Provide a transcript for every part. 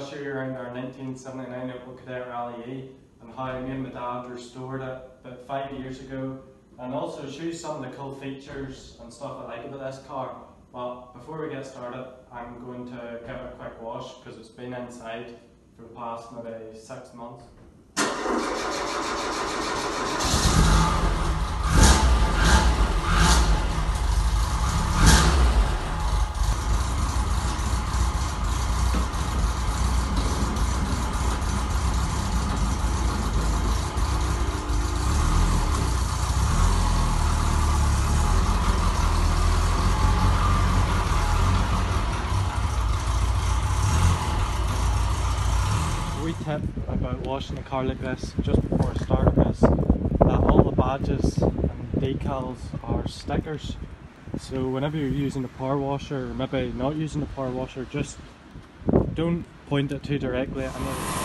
last year around our 1979 Opel Kadett Rally E and how me and my dad restored it about five years ago and also show you some of the cool features and stuff I like about this car. But before we get started, I'm going to give it a quick wash because it's been inside for the past maybe six months. Washing the car like this just before I start this that all the badges and decals are stickers. So whenever you're using the power washer or maybe not using the power washer just don't point it too directly at another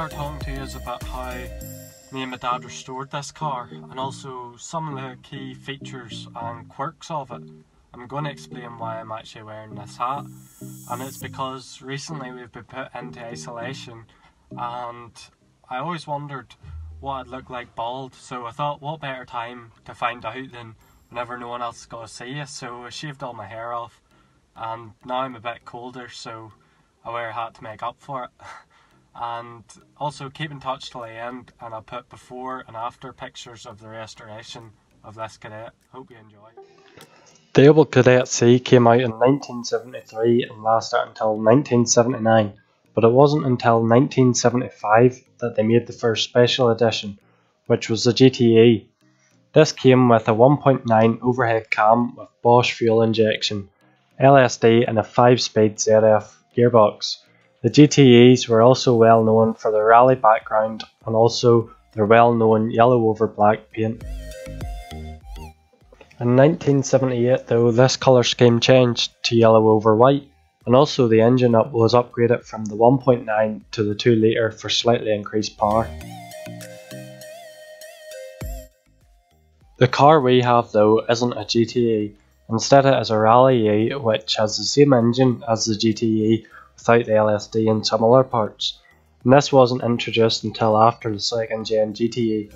start talking to you is about how me and my dad restored this car and also some of the key features and quirks of it. I'm going to explain why I'm actually wearing this hat and it's because recently we've been put into isolation and I always wondered what I'd look like bald so I thought what better time to find out than whenever no one else is going to see you so I shaved all my hair off and now I'm a bit colder so I wear a hat to make up for it. and also keep in touch till the end and I'll put before and after pictures of the restoration of this Kadett. Hope you enjoy. The Opel Kadett C came out in 1973 and lasted until 1979, but it wasn't until 1975 that they made the first special edition, which was the GTE. This came with a 1.9 overhead cam with Bosch fuel injection, LSD and a 5-speed ZF gearbox. The GTEs were also well known for their rally background and also their well known yellow over black paint. In 1978 though this colour scheme changed to yellow over white and also the engine up was upgraded from the 1.9 to the 2 litre for slightly increased power. The car we have though isn't a GTE, instead it is a Rally E which has the same engine as the GTE without the LSD and some other parts, and this wasn't introduced until after the second gen GTE.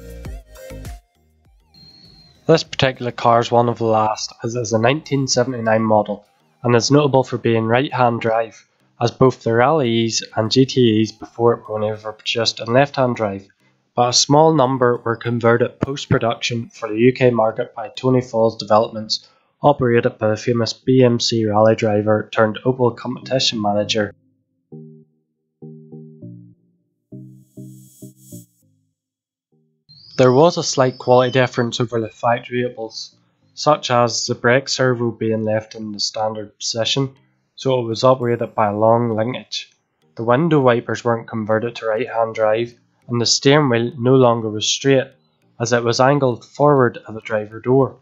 This particular car is one of the last as it is a 1979 model and is notable for being right hand drive as both the Rally-Es and GTEs before it were only ever produced in left hand drive, but a small number were converted post production for the UK market by Tony Falls Developments operated by the famous BMC rally driver turned Opel competition manager. There was a slight quality difference over the factory Opels, such as the brake servo being left in the standard position, so it was operated by a long linkage. The window wipers weren't converted to right hand drive, and the steering wheel no longer was straight, as it was angled forward at the driver door.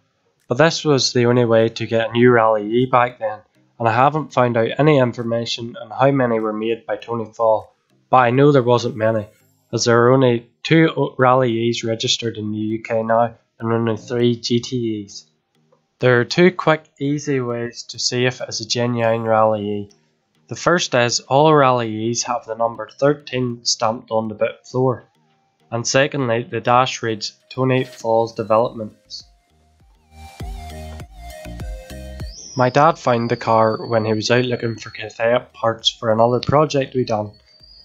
But this was the only way to get a new Rally E back then, and I haven't found out any information on how many were made by Tony Fall, but I know there wasn't many, as there are only two Rally E's registered in the UK now and only three GTEs. There are two quick, easy ways to see if it is a genuine Rally E. The first is all Rally E's have the number 13 stamped on the boot floor, and secondly, the dash reads Tony Falls Developments. My dad found the car when he was out looking for cassette parts for another project we'd done.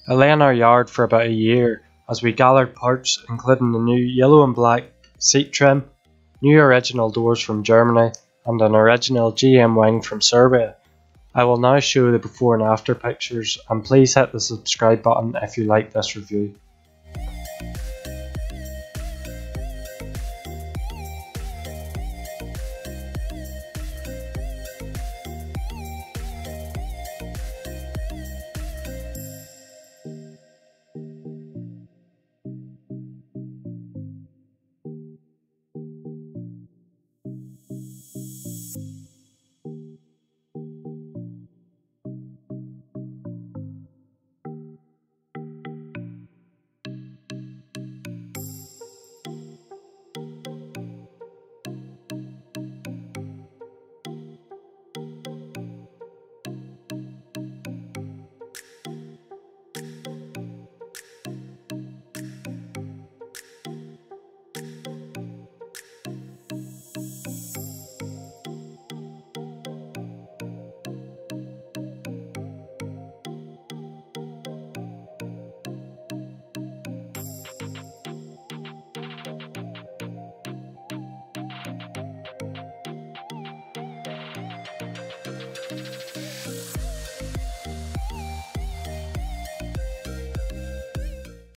It lay in our yard for about a year as we gathered parts including the new yellow and black seat trim, new original doors from Germany and an original GM wing from Serbia. I will now show the before and after pictures and please hit the subscribe button if you like this review.